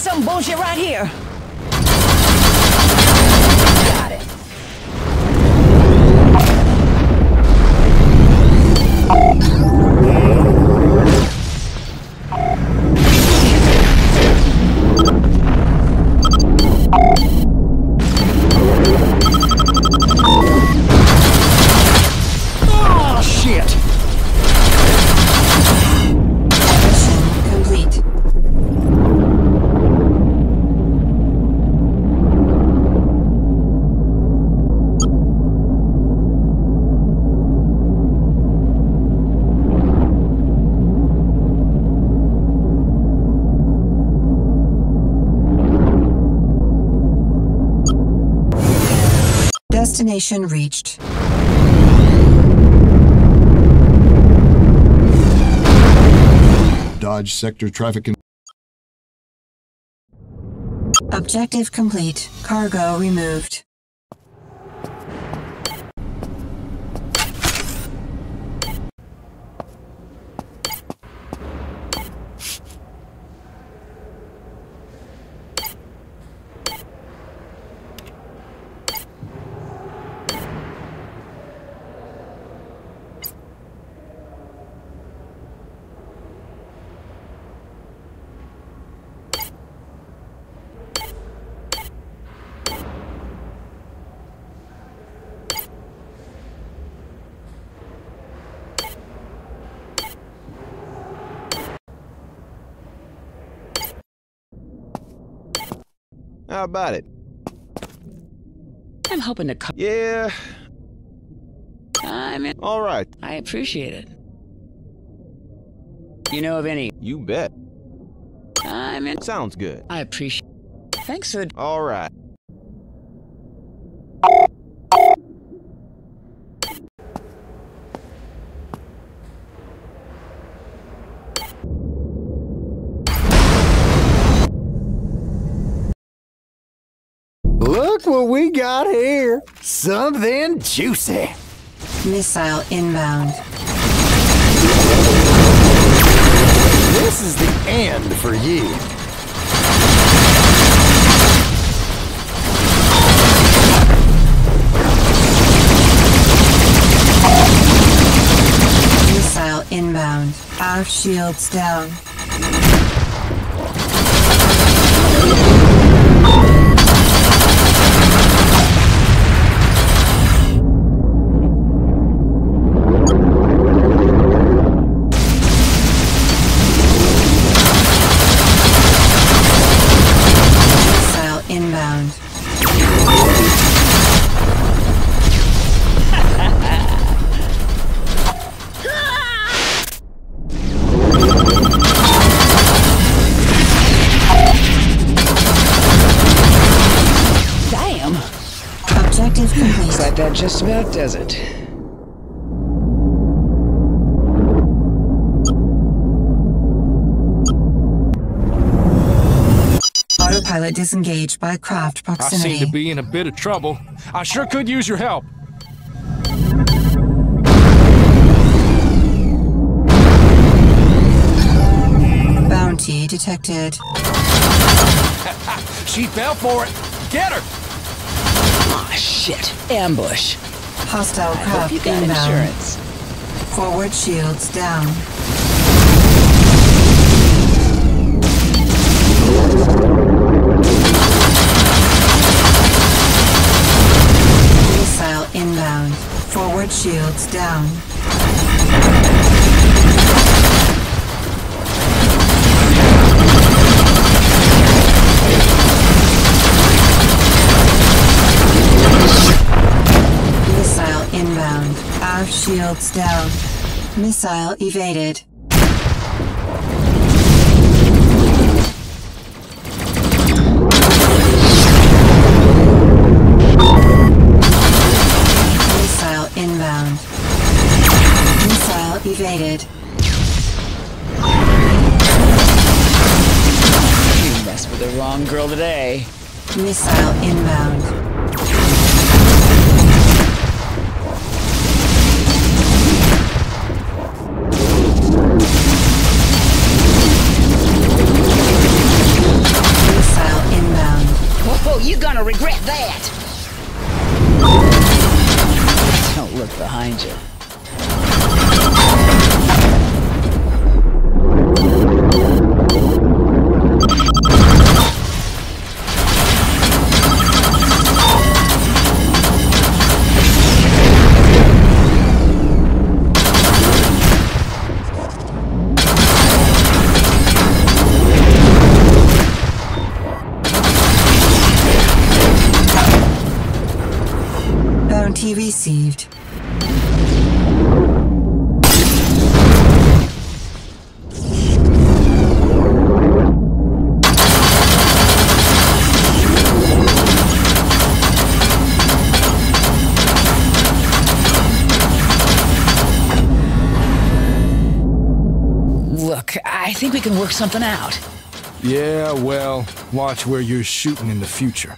some bullshit right here. Destination reached. Dodge sector traffic. In- Objective complete. Cargo removed. How about it? I'm hoping to come. Yeah, I'm in. all right. I appreciate it. You know of any? You bet. I'm in. Sounds good. I appreciate. Thanks for. All right. Look what we got here. Something juicy. Missile inbound. This is the end for you. Missile inbound. Our shields down. Just about does it. Autopilot disengaged by craft proximity. I proximity. seem to be in a bit of trouble. I sure could use your help. Bounty detected. She fell for it. Get her! Ah, shit. Ambush. Hostile craft you got inbound. insurance. Forward shields down. Missile inbound. Forward shields down. Shields down. Missile evaded. Missile inbound. Missile evaded. You messed with the wrong girl today. Missile inbound. Something out. Yeah, well, watch where you're shooting in the future.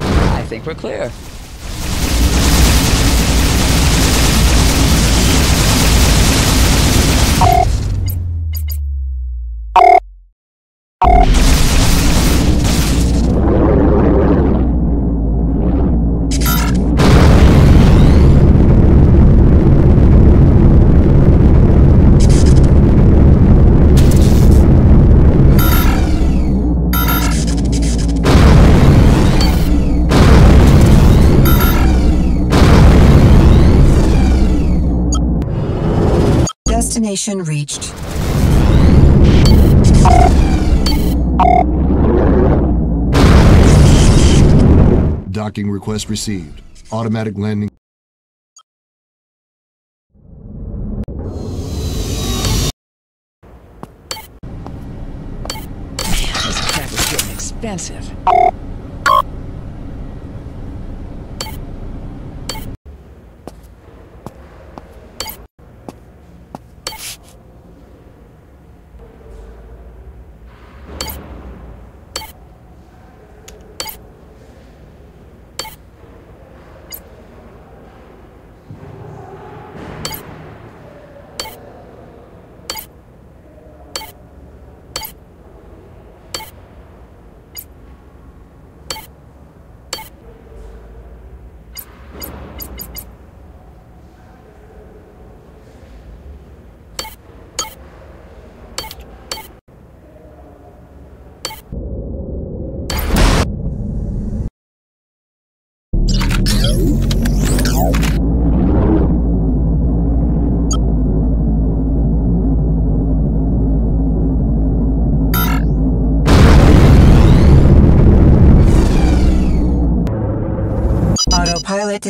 I think we're clear. Destination reached. Docking request received. Automatic landing. This crap is getting expensive.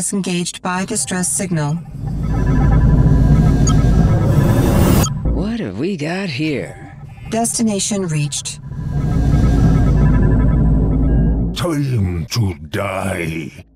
Disengaged by distress signal. What have we got here? Destination reached. Time to die.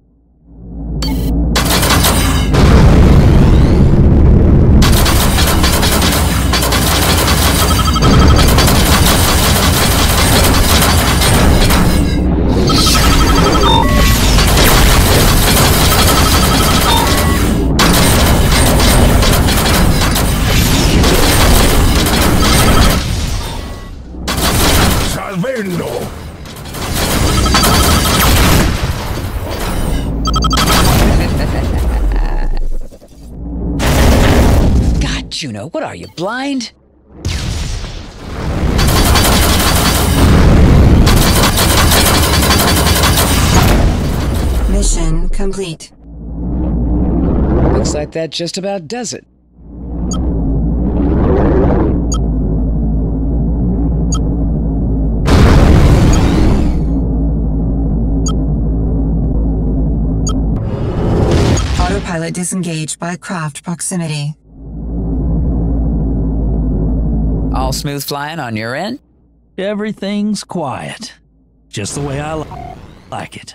What are you, blind? Mission complete. Looks like that just about does it. Autopilot disengaged by craft proximity. All smooth flying on your end? Everything's quiet. Just the way I li- like it.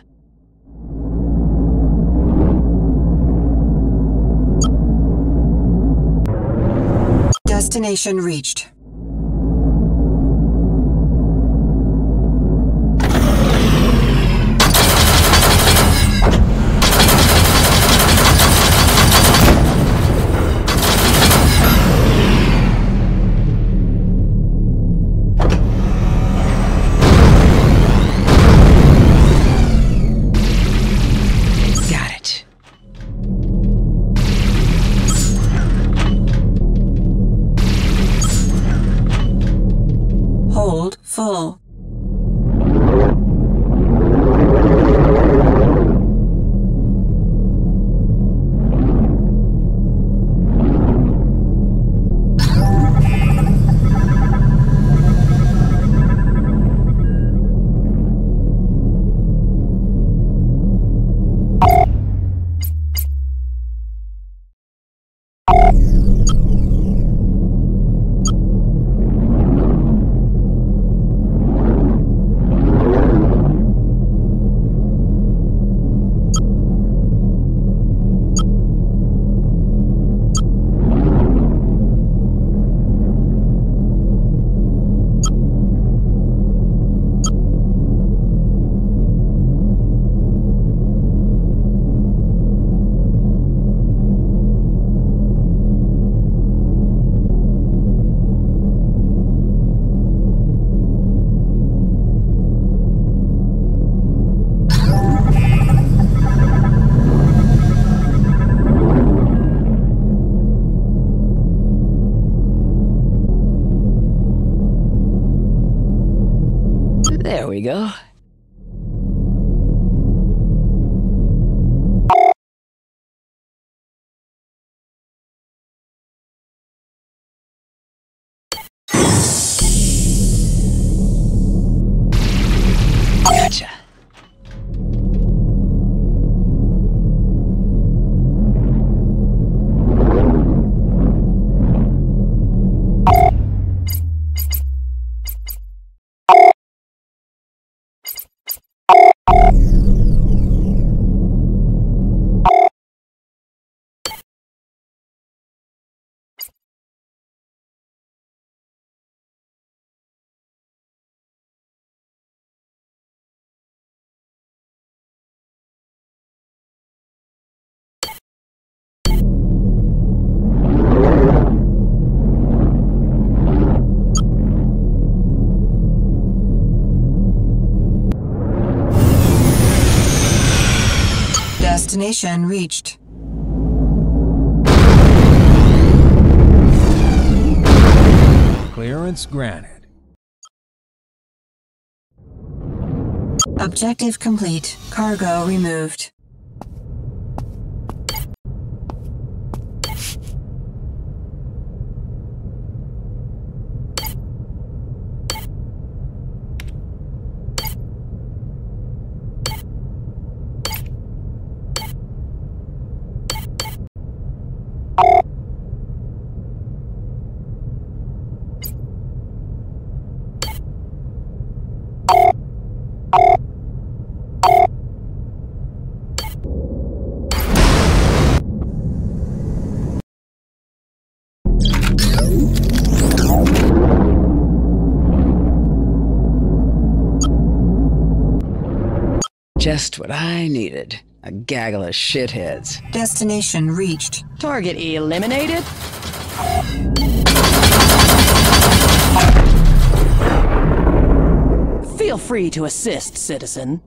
Destination reached. Destination reached. Clearance granted. Objective complete. Cargo removed. Just what I needed. A gaggle of shitheads. Destination reached. Target eliminated. Feel free to assist, citizen.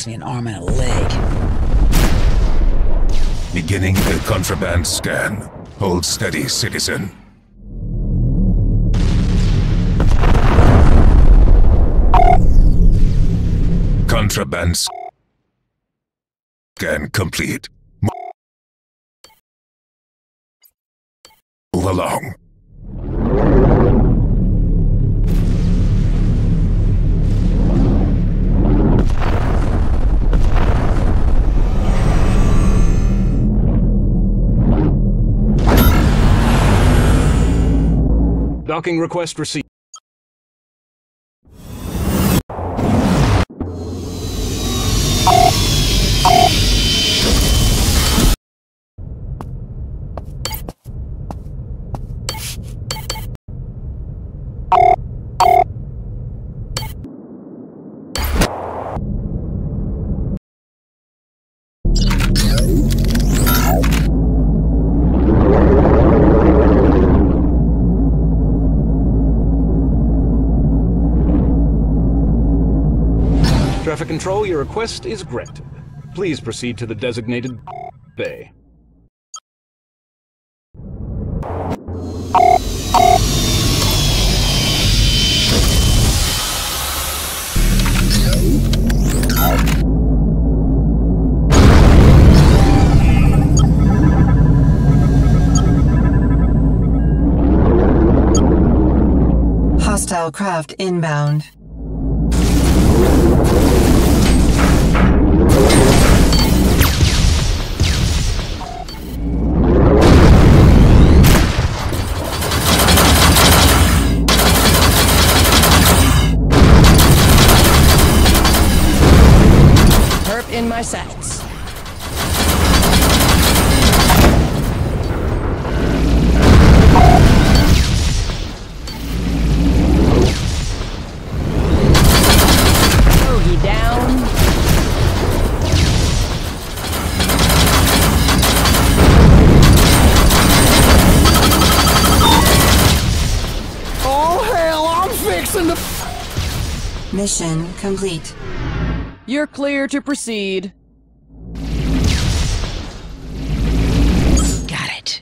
Cost me an arm and a leg. Beginning the contraband scan. Hold steady, citizen. Contraband scan complete. Move along. Docking request received. Traffic control, your request is granted. Please proceed to the designated bay. Hostile craft inbound. Mission complete. You're clear to proceed. Got it.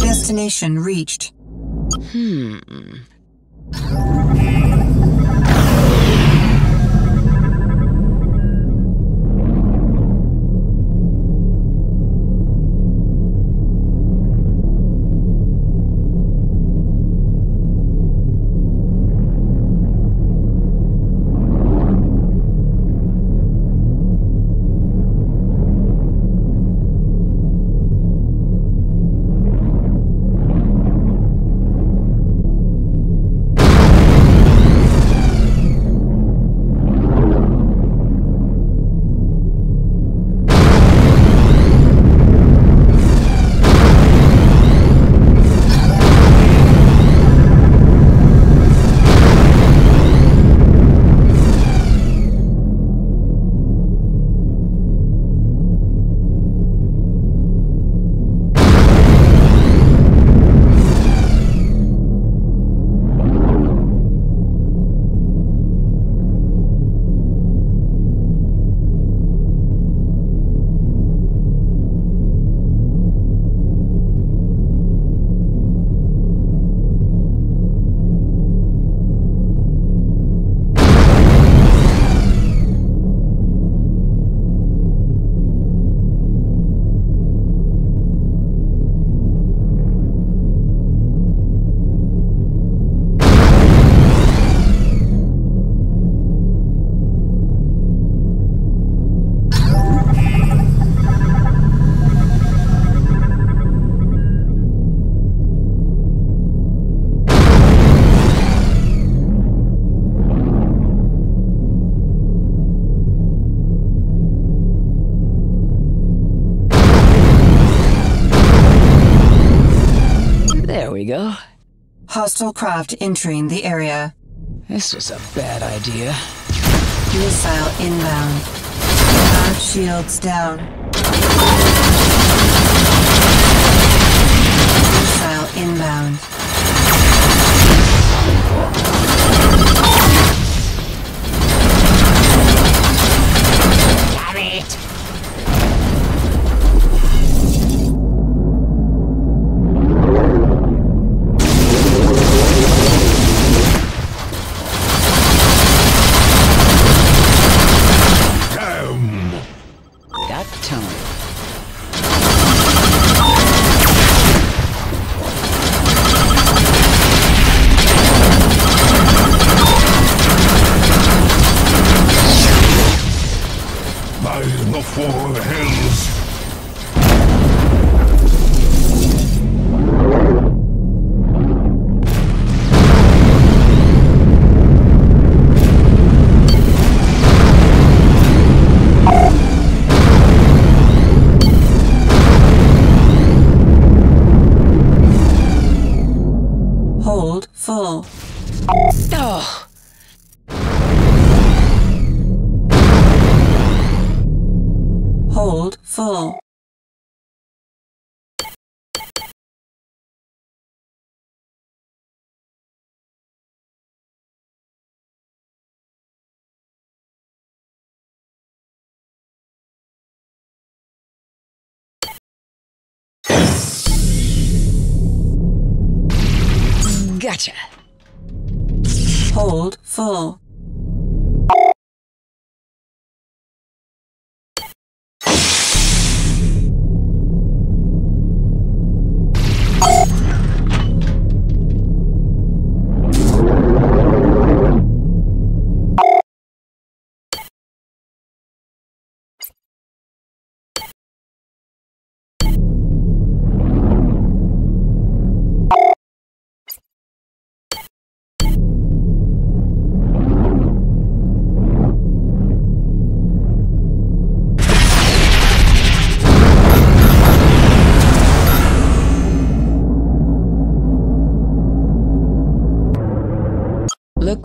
Destination reached. Hmm. Go. Hostile craft entering the area. This was a bad idea. Missile inbound. Our shields down. Missile inbound. Got Tony. Gotcha. Hold full.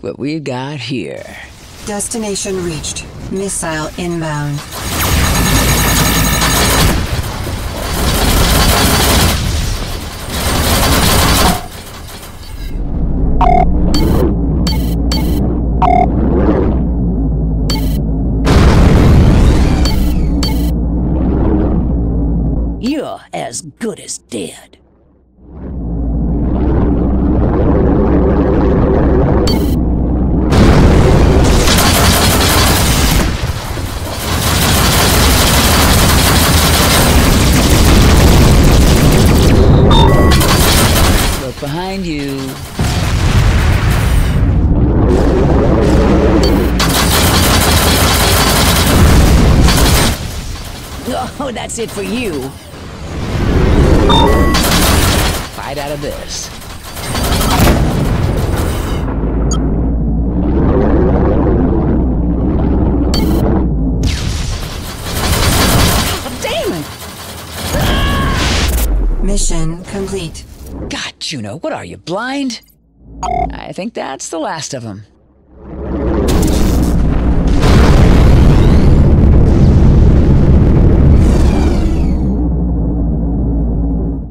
Look what we've got here. Destination reached. Missile inbound. You're as good as dead. Behind you. Oh, that's it for you. Fight out of this. Damon! Ah! Mission complete. God, Juno, what are you, blind? I think that's the last of them.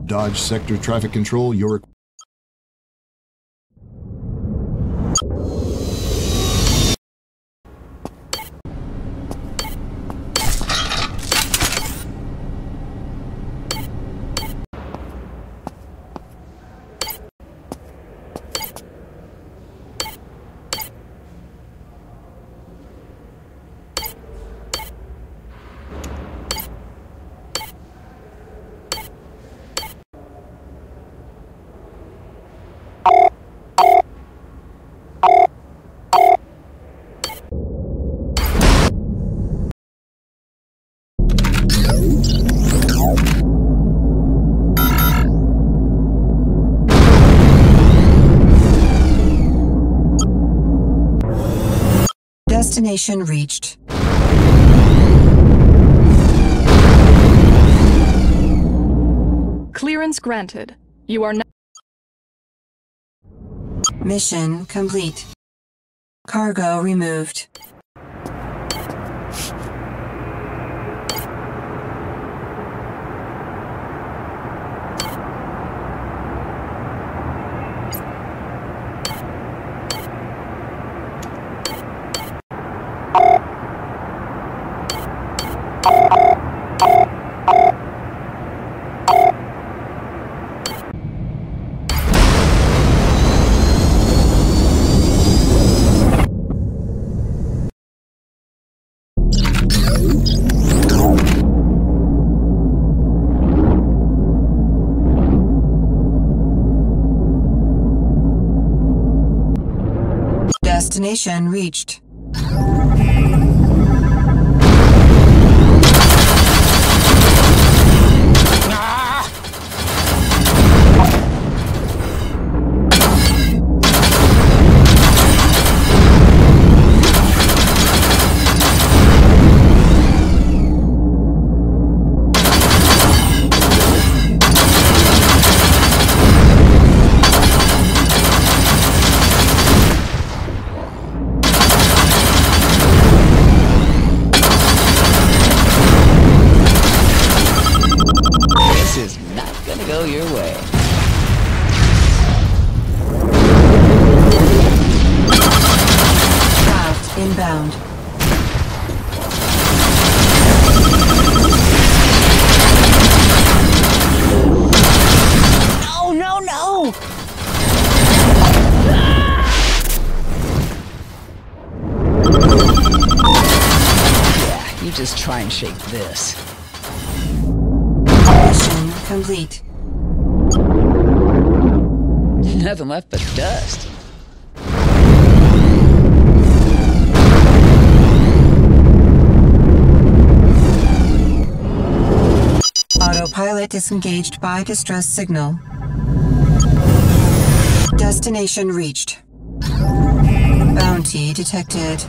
Dodge sector traffic control, your Destination reached. Clearance granted. You are now. Mission complete. Cargo removed. Destination reached. Shake this. Mission complete. Nothing left but dust. Autopilot disengaged by distress signal. Destination reached. Bounty detected.